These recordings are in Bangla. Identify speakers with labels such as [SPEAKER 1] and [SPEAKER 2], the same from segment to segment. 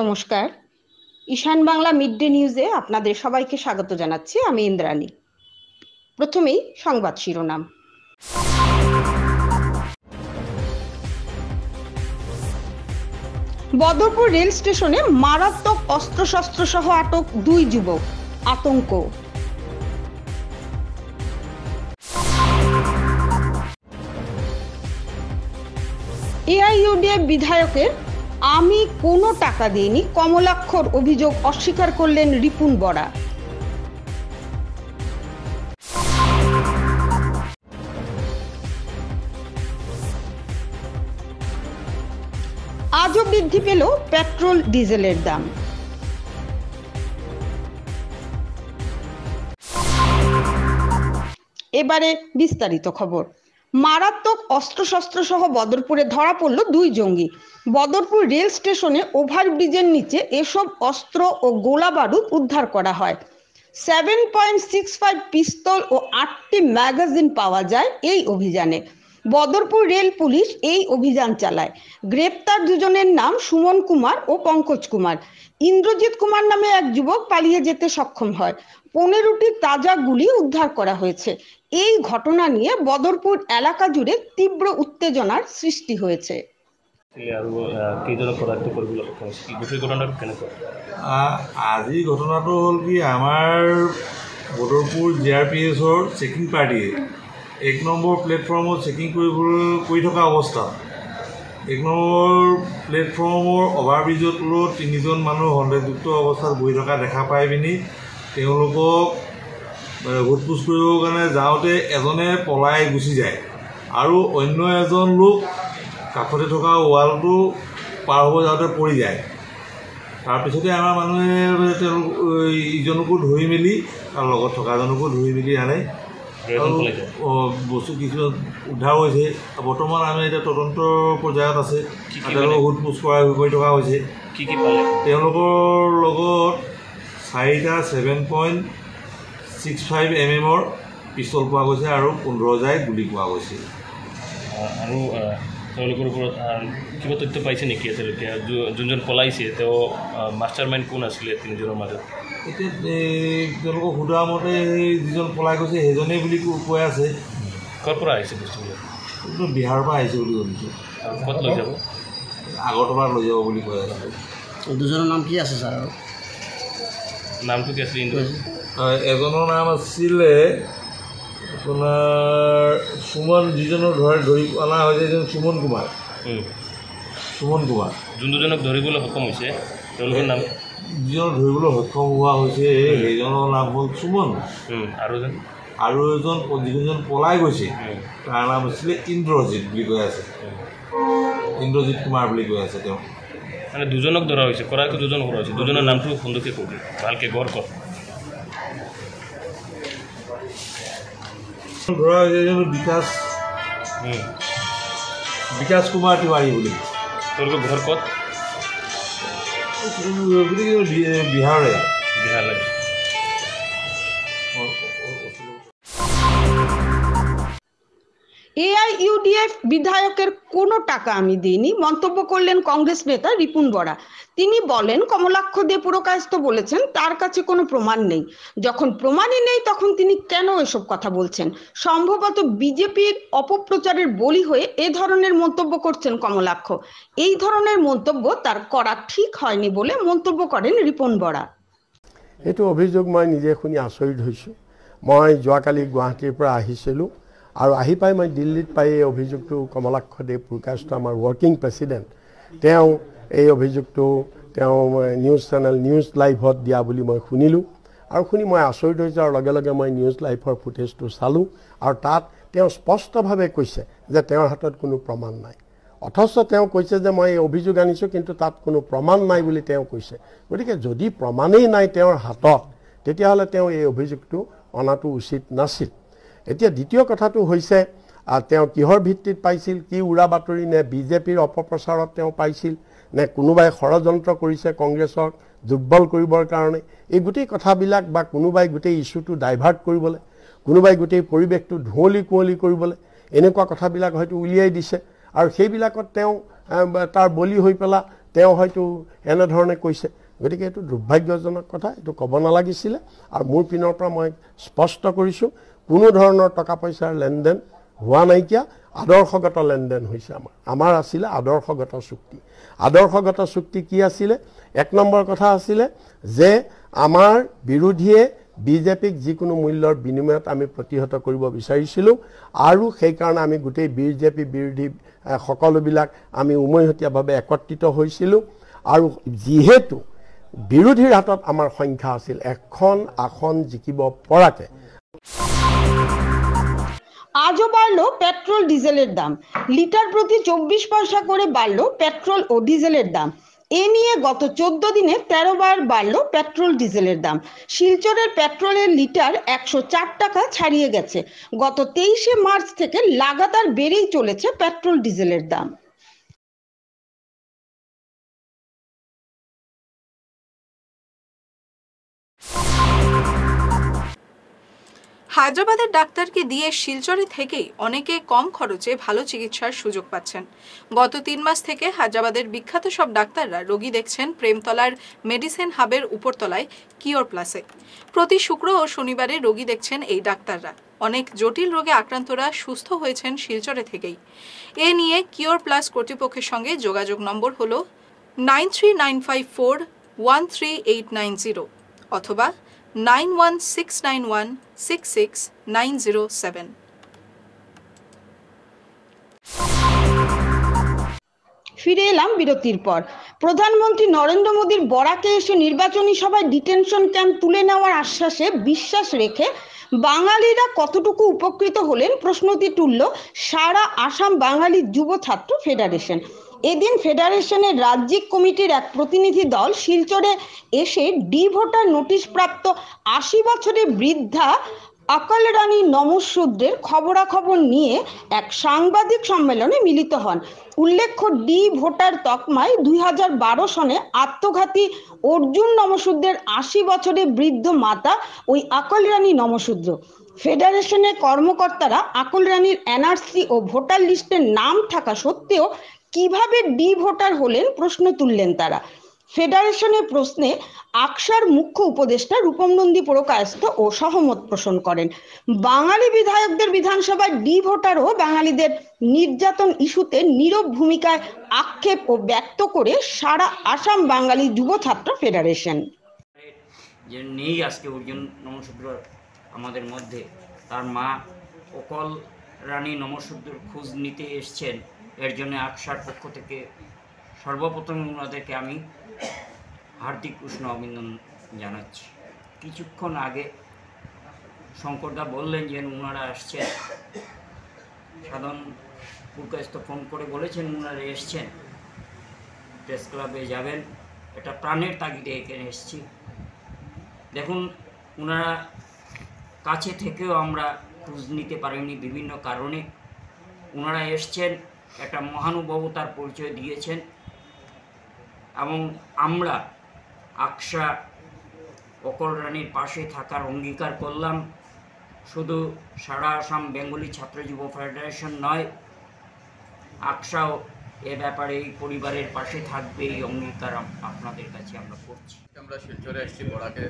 [SPEAKER 1] নমস্কার। ঈশান বাংলা মিড ডে নিউজে আপনাদের সবাইকে স্বাগত জানাচ্ছি, আমি ইন্দ্রাণী। প্রথমেই সংবাদ শিরোনাম। বদরপুর রেল স্টেশনে মারাত্মক অস্ত্রশস্ত্র সহ আটক দুই যুবক, আতঙ্ক। এআইইউডিএফ বিধায়কের আমি কোনো টাকা দিইনি, কমলাক্ষর অভিযোগ অস্বীকার করলেন রিপুন বরা। আজও বৃদ্ধি পেল পেট্রোল, ডিজেলের দাম। এবারে বিস্তারিত খবর। মারাত্মক অস্ত্রশস্ত্র সহ বদরপুরে ধরা পড়ল দুই জঙ্গি। বদরপুর রেল স্টেশনে ওভারব্রিজের নিচে এসব অস্ত্র ও গোলা বারুদ উদ্ধার করা হয়। Seven point six five pistol ও আটটি ম্যাগাজিন পাওয়া যায় এই অভিযানে। বদরপুর রেল পুলিশ এই অভিযান চালায়। গ্রেপ্তার দুজনের নাম সুমন কুমার ও পঙ্কজ কুমার। ইন্দ্রজিৎ কুমার নামে এক যুবক পালিয়ে যেতে সক্ষম হয়। পনেরোটি তাজা গুলি উদ্ধার করা হয়েছে। এই ঘটনা নিয়ে বদরপুর এলাকা জুড়ে তীব্র উত্তেজনার সৃষ্টি হয়েছে।
[SPEAKER 2] আজি ঘটনাটো হ'ল কি আমাৰ বদৰপুৰ জি আৰ পি এছৰ চেকিং পাৰ্টীয়ে এক নম্বৰ প্লেটফৰ্মত চেকিং কৰিবলৈ কৰি থকা অৱস্থাত এক নম্বৰ প্লেটফৰ্মৰ অভাৰব্ৰিজৰ তলত তিনিজন মানুহ সন্দেহযুক্ত অৱস্থাত বহি থকা দেখা পাই পিনি তেওঁলোকক সোধ পোছ কৰিবৰ কাৰণে যাওঁতে এজনে পলাই গুচি যায় আৰু অন্য এজন লোক কাষতে থকা ৱালটো পাৰ হ'ব যাওঁতে পৰি যায়। তাৰপিছতে আমাৰ মানুহে তেওঁলোক ইজনকো ধৰি মেলি আৰু লগত থকাজনকো ধৰি মেলি আনে।
[SPEAKER 3] আৰু
[SPEAKER 2] বস্তু কিছু উদ্ধাৰ হৈছে। বৰ্তমান আমি এতিয়া তদন্তৰ পৰ্যায়ত আছে। তেওঁলোকক সোধ পোছ কৰা কৰি থকা হৈছে।
[SPEAKER 3] কি কি পালে?
[SPEAKER 2] তেওঁলোকৰ লগত চাৰিটা seven point six five M এমৰ পিষ্টল পোৱা গৈছে আৰু পোন্ধৰ যায় গুলি পোৱা গৈছে।
[SPEAKER 3] আহ, আৰু তেওঁলোকৰ ওপৰত কিবা তথ্য পাইছে নেকি এতিয়ালৈকে যোনজন পলাইছে তেওঁ মাষ্টাৰ মাইণ্ড কোন আছিলে তিনিজনৰ মাজত?
[SPEAKER 2] এতিয়া তেওঁলোকক সোধা মতে সেই যিজন পলাই গৈছে সেইজনেই বুলি কৈ- আছে।
[SPEAKER 3] ক'ৰ পৰা আহিছে বস্তুবিলাক?
[SPEAKER 2] বিহাৰৰ পৰা আহিছে বুলি শুনিছোঁ।
[SPEAKER 3] আৰু ক'ত লৈ যাব?
[SPEAKER 2] আগৰতলাত লৈ যাব বুলি কৈ আছে।
[SPEAKER 4] দুজনৰ নাম কি আছে ছাৰ
[SPEAKER 3] নামটো কি আছিলে
[SPEAKER 2] আহ, এজনৰ নাম আছিলে আপোনাৰ সুমন যিজনৰ ধৰি ধৰি অনা হৈছে এজন সুমন কুমাৰ। সুমন কুমাৰ।
[SPEAKER 3] যোন দুজনক ধৰিবলৈ সক্ষম হৈছে তেওঁলোকৰ নাম?
[SPEAKER 2] যিজনক ধৰিবলৈ সক্ষম হোৱা হৈছে সেইজনৰ নাম হ'ল সুমন।
[SPEAKER 3] আৰু এজন?
[SPEAKER 2] আৰু এজন যিজন পলাই গৈছে তাৰ নাম আছিলে ইন্দ্ৰজিৎ বুলি কৈ আছে। ইন্দ্ৰজিৎ কুমাৰ বুলি কৈ আছে তেওঁ।
[SPEAKER 3] মানে দুজনক ধৰা হৈছে কৰাকৈ দুজন কৰা হৈছে। দুজনৰ নামটো সুন্দৰকৈ কৈ দিয়ে ভালকৈ গড় কৰ
[SPEAKER 2] এজন বিকাশ। বিকাশ কুমাৰ তিৱাৰী বুলি
[SPEAKER 3] তেওঁলোকৰ ঘৰ ক'ত
[SPEAKER 2] গতিকে বি- বিহাৰৰে
[SPEAKER 3] বিহাৰ
[SPEAKER 1] এআইইউডিএফ বিধায়কের কোনো টাকা আমি দিইনি। মন্তব্য করলেন কংগ্রেস নেতা রিপুন বরা। তিনি বলেন, কমলাক্ষ দে পুরকায়স্থ বলেছেন, তার কাছে কোনো প্রমাণ নেই। যখন প্রমাণই নেই, তখন তিনি কেন এসব কথা বলছেন? সম্ভবত বিজেপির অপপ্রচারের বলি হয়ে এ ধরনের মন্তব্য করছেন কমলাক্ষ। এই ধরনের মন্তব্য তার করা ঠিক হয়নি বলে মন্তব্য করেন রিপন বরা।
[SPEAKER 5] এইটো অভিযোগ মই নিজে শুনি আচৰিত হৈছোঁ। মই যোৱাকালি গুৱাহাটীৰ পৰা আহিছিলোঁ। আৰু আহি পাই মই দিল্লীত পাই এই অভিযোগটো কমলাক্ষ দেৱ প্ৰকাশটো আমাৰ ৱৰ্কিং প্ৰেচিডেণ্ট তেওঁ এই অভিযোগটো তেওঁ নিউজ চেনেল নিউজ লাইভত দিয়া বুলি মই শুনিলোঁ। আৰু শুনি মই আচৰিত হৈছোঁ আৰু লগে লগে মই নিউজ লাইভৰ ফুটেজটো চালোঁ আৰু তাত তেওঁ স্পষ্টভাৱে কৈছে যে তেওঁৰ হাতত কোনো প্ৰমাণ নাই। অথচ তেওঁ কৈছে যে মই এই অভিযোগ আনিছোঁ কিন্তু তাত কোনো প্ৰমাণ নাই বুলি তেওঁ কৈছে। গতিকে যদি প্ৰমাণেই নাই তেওঁৰ হাতত তেতিয়াহ'লে তেওঁ এই অভিযোগটো অনাটো উচিত নাছিল। এতিয়া দ্বিতীয় কথাটো হৈছে তেওঁ কিহৰ ভিত্তিত পাইছিল কি উৰা বাতৰি নে বিজেপিৰ অপপ্ৰচাৰত তেওঁ পাইছিল নে কোনোবাই ষড়যন্ত্ৰ কৰিছে কংগ্ৰেছক দুৰ্বল কৰিবৰ কাৰণে এই গোটেই কথাবিলাক বা কোনোবাই গোটেই ইছ্যুটো ডাইভাৰ্ট কৰিবলৈ কোনোবাই গোটেই পৰিৱেশটো ধুঁৱলি কুঁৱলি কৰিবলৈ এনেকুৱা কথাবিলাক হয়তো উলিয়াই দিছে। আৰু সেইবিলাকত তেওঁ তাৰ বলি হৈ পেলাই তেওঁ হয়তো এনেধৰণে কৈছে। গতিকে এইটো দুৰ্ভাগ্যজনক কথা এইটো ক'ব নালাগিছিলে। আৰু মোৰ পিনৰ পৰা মই স্পষ্ট কৰিছোঁ কোনো ধৰণৰ টকা পইচাৰ লেনদেন হোৱা নাইকিয়া আদৰ্শগত লেনদেন হৈছে আমাৰ। আমাৰ আছিলে আদৰ্শগত চুক্তি। আদৰ্শগত চুক্তি কি আছিলে? এক নম্বৰ কথা আছিলে যে আমাৰ বিৰোধীয়ে বিজেপিক যিকোনো মূল্যৰ বিনিময়ত আমি প্ৰতিহত কৰিব বিচাৰিছিলোঁ আৰু সেইকাৰণে আমি গোটেই বিজেপি বিৰোধী সকলোবিলাক আমি উমৈহতীয়াভাৱে একত্ৰিত হৈছিলোঁ আৰু যিহেতু বিৰোধীৰ হাতত আমাৰ সংখ্যা আছিল এখন আসন জিকিব পৰাকৈ
[SPEAKER 1] আজও বাড়ল পেট্রোল ডিজেলের দাম। লিটার প্রতি চব্বিশ পয়সা করে বাড়ল পেট্রোল ও ডিজেলের দাম। এ নিয়ে গত চোদ্দ দিনে তেরো বার বাড়ল পেট্রোল ডিজেলের দাম। শিলচরের পেট্রোলের লিটার একশো চার টাকা ছাড়িয়ে গেছে। গত তেইশে মার্চ থেকে লাগাতার বেড়েই চলেছে পেট্রোল ডিজেলের দাম।
[SPEAKER 6] হায়দ্রাবাদের ডাক্তারকে দিয়ে শিলচরে থেকেই অনেকে কম খরচে ভালো চিকিৎসার সুযোগ পাচ্ছেন। গত তিন মাস থেকে হায়দ্রাবাদের বিখ্যাত সব ডাক্তাররা রোগী দেখছেন প্রেমতলার মেডিসিন হাবের উপরতলায় কিওর প্লাসে। প্রতি শুক্র ও শনিবারে রোগী দেখছেন এই ডাক্তাররা। অনেক জটিল রোগে আক্রান্তরা সুস্থ হয়েছেন শিলচরে থেকেই। এ নিয়ে কিওর প্লাস কর্তৃপক্ষের সঙ্গে যোগাযোগ নম্বর হল nine three nine five four one three eight nine zero অথবা nine one six nine one six six nine zero seven
[SPEAKER 1] ফিরে এলাম বিরতির পর। প্রধানমন্ত্রী নরেন্দ্র মোদীর বরাকে এসে নির্বাচনী সভায় ডিটেনশন ক্যাম্প তুলে নেওয়ার আশ্বাসে বিশ্বাস রেখে বাঙালিরা কতটুকু উপকৃত হলেন প্রশ্নটি তুলল সারা আসাম বাঙালি যুব ছাত্র ফেডারেশন। এদিন ফেডারেশনের রাজ্যিক কমিটির এক প্রতিনিধি দল শিলচরে এসে ডি ভোটার নোটিশ প্রাপ্ত আশি বছরের বৃদ্ধা অকাল রানী নমঃশূদ্রের খবরাখবর নিয়ে এক সাংবাদিক সম্মেলনে মিলিত হন। উল্লেখ্য ডি ভোটার তকমায় দুই হাজার বারো সনে আত্মঘাতী অর্জুন নমঃশূদ্রের আশি বছরের বৃদ্ধ মাতা ওই আকল রানী নমঃশূদ্র ফেডারেশনের কর্মকর্তারা আকল রানীর এনআরসি ও ভোটার লিস্টের নাম থাকা সত্ত্বেও কীভাবে ডি ভোটার হলেন প্রশ্ন তুললেন তারা। ফেডারেশনের প্রশ্নে আকসার মুখ্য উপদেষ্টা রূপম নন্দী পুরকায়স্থ ও সহমত পোষণ করেন। বাঙালি বিধায়কদের বিধানসভায় ডি ভোটারও বাঙালিদের নির্যাতন ইস্যুতে নীরব ভূমিকায় আক্ষেপ ও ব্যক্ত করে সারা আসাম বাঙালি যুব ছাত্র ফেডারেশন।
[SPEAKER 7] যে নেই আজকে অর্জুন নমশূদ্র আমাদের মধ্যে, তার মা অকল রানী নমশূদ্রর খোঁজ নিতে এসছেন এর জন্য আকসার পক্ষ থেকে সর্বপ্রথম ওনাদেরকে আমি হার্দিক উষ্ণ অভিনন্দন জানাচ্ছি। কিছুক্ষণ আগে শঙ্করদা বললেন যে ওনারা আসছেন। সাধারণ পুরকাস্ত ফোন করে বলেছেন ওনারা এসছেন। প্রেস ক্লাবে যাবেন। এটা প্রাণের তাগিদে এখানে এসেছি। দেখুন ওনারা কাছে থেকেও আমরা খোঁজ নিতে পারিনি বিভিন্ন কারণে। ওনারা এসছেন একটা মহানুভবতার পরিচয় দিয়েছেন। এবং আমরা আকশা অকল রানীর পাশে থাকার অঙ্গীকার করলাম। শুধু সারা আসাম বেঙ্গলি ছাত্র যুব ফেডারেশন নয় আকশাও এ ব্যাপারে পরিবারের পাশে থাকবে এই অঙ্গীকার আপনাদের কাছে আমরা করছি।
[SPEAKER 8] আমরা শিলচরে এসেছি বড়াকে।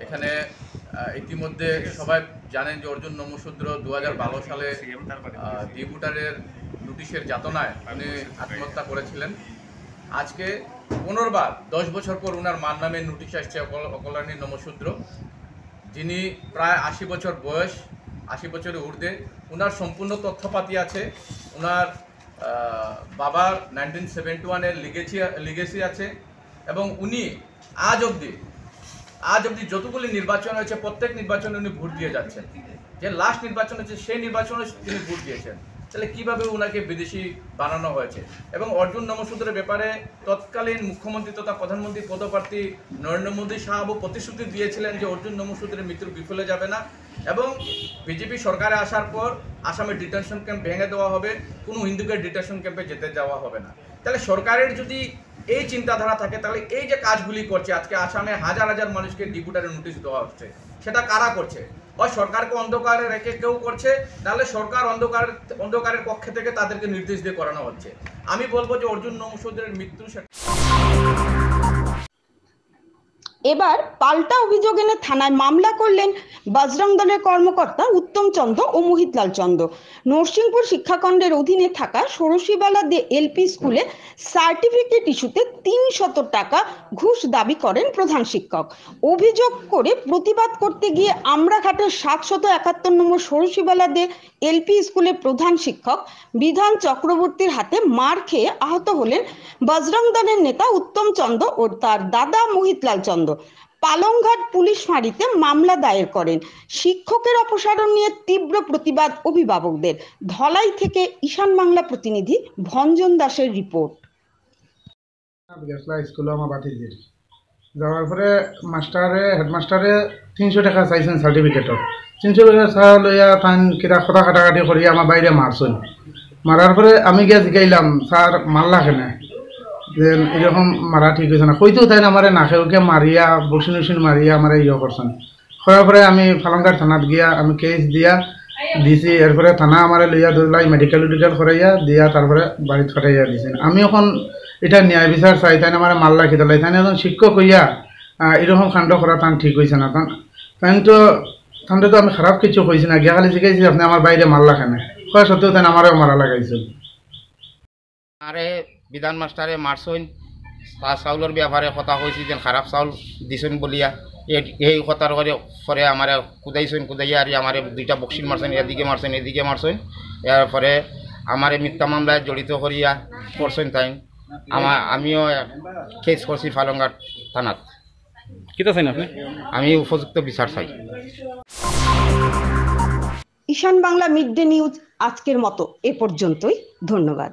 [SPEAKER 8] এখানে ইতিমধ্যে সবাই জানেন যে অর্জুন নমশূদ্র দু সালে আহ, ডিপুটারের নোটিশের যাতনায় উনি আত্মহত্যা করেছিলেন। আজকে পুনর্বার দশ বছর পর উনার মার নামে নোটিশ আসছে অকল অকলানী নমশূদ্র যিনি প্রায় আশি বছর বয়স আশি বছরের ঊর্ধ্বে ওনার সম্পূর্ণ তথ্যপাতি আছে। ওনার বাবার নাইনটিন সেভেন্টি ওয়ানের লিগেছি লিগেসি আছে এবং উনি আজ অবধি আজ অবধি যতগুলি নির্বাচন হয়েছে, প্রত্যেক নির্বাচনে উনি ভোট দিয়ে যাচ্ছেন। যে লাস্ট নির্বাচন হয়েছে, সেই নির্বাচনে তিনি ভোট দিয়েছেন। তাহলে কীভাবে ওনাকে বিদেশি বানানো হয়েছে? এবং অর্জুন নমসূত্রের ব্যাপারে তৎকালীন মুখ্যমন্ত্রী তথা প্রধানমন্ত্রী, পদপ্রার্থী নরেন্দ্র মোদী সাহাবু প্রতিশ্রুতি দিয়েছিলেন যে অর্জুন নমসূত্রের মৃত্যুর বিফলে যাবে না। এবং বিজেপি সরকারে আসার পর আসামে ডিটেনশন ক্যাম্প ভেঙে দেওয়া হবে, কোনো হিন্দুকে ডিটেনশন ক্যাম্পে যেতে যাওয়া হবে না। তাহলে সরকারের যদি এই চিন্তাধারা থাকে, তাহলে এই যে কাজগুলি করছে, আজকে আসামে হাজার হাজার মানুষকে ডিপুটারের নোটিশ দেওয়া হচ্ছে, সেটা কারা করছে? হয় সরকারকে অন্ধকারে রেখে কেউ করছে তাহলে সরকার অন্ধকার অন্ধকারের পক্ষে থেকে তাদেরকে নির্দেশ দিয়ে করানো হচ্ছে আমি বলব যে অর্জুন নমসুদের মৃত্যু সে-
[SPEAKER 1] এবার পাল্টা অভিযোগ এনে থানায় মামলা করলেন বজরং দলের কর্মকর্তা উত্তম চন্দ্র ও মোহিতলাল চন্দ্র। নরসিংপুর শিক্ষাখণ্ডের অধীনে থাকা ষোড়শীবালা দে এলপি স্কুলে সার্টিফিকেট ইস্যুতে তিন শত টাকা ঘুষ দাবি করেন প্রধান শিক্ষক। অভিযোগ করে প্রতিবাদ করতে গিয়ে আমরাঘাটের সাতশত একাত্তর নম্বর ষোড়শীবালা দে এলপি স্কুলের প্রধান শিক্ষক বিধান চক্রবর্তীর হাতে মার খেয়ে আহত হলেন বজরং দলের নেতা উত্তম চন্দ্র ও তার দাদা মোহিতলাল চন্দ্র। পালংঘাট পুলিশ ফাঁড়িতে মামলা দায়ের করেন। শিক্ষকের অপসারণ নিয়ে তীব্র প্রতিবাদ অভিভাবকদের। ধলাই থেকে ঈশান বাংলা প্রতিনিধি ভঞ্জন দাসের রিপোর্ট
[SPEAKER 9] গেছলা স্কুলে আমার বাতিজির যাওয়ার পরে মাস্টারে, হেডমাস্টারে তিনশো টাকা চাইছেন সার্টিফিকেটর তিনশো টাকা চা লইয়া তান কিতা কথা কাটাকাটি করি আমার বাইরে মারছেন মারার পরে আমি গিয়ে জিগাইলাম স্যার মারলা কেনে? যে এরকম মারা ঠিক হয়েছে না। কইতেও তাই আমার নাকেওকে মারিয়া বসিন উসিন মারিয়া আমার ইয়ে করছেন করার পরে আমি ফালঙ্গার থানাত গিয়া, আমি কেস দিয়া, দিছি। এরপরে থানা আমার লইয়া ধরলাই মেডিকেল উডিকেল করাইয়া দিয়া তারপরে বাড়িত ফাটাইয়া দিছেন আমি এখন এটা ন্যায় বিচার চাই তাই আমার মাল্লা খেতে তাই এখন শিক্ষক হইয়া এরকম কাণ্ড করা তান ঠিক হয়েছে না তান। তাই তো তাহলে তো আমি খারাপ কিছু কইছি না, গিয়া খালি শিখাইছি আপনি আমার বাইরে মাল্লা খানে কয়া সত্ত্বেও তাই আমারও মারা লাগাইছে।
[SPEAKER 10] আরে বিধান মাস্টারে মারছইন তা চাউলের ব্যাপারে কথা কইছি যেন খারাপ চাউল দিছইন বলিয়া। এই- কথার করে পরে আমার কুদাইছইন কুদাইয়া আর আমার দুইটা বক্সিং মারছেন এদিকে মারছেন এদিকে মারছেন এর পরে আমার মিথ্যা মামলায় জড়িত করিয়া করছেন তাই আমার আমিও কেস করছি ফালঙ্গার থানাত।
[SPEAKER 3] কিতা চাইন আপনি?
[SPEAKER 10] আমি উপযুক্ত বিচার চাই।
[SPEAKER 1] Ishan Bangla mid day news আজকের মতো এ পর্যন্তই। ধন্যবাদ।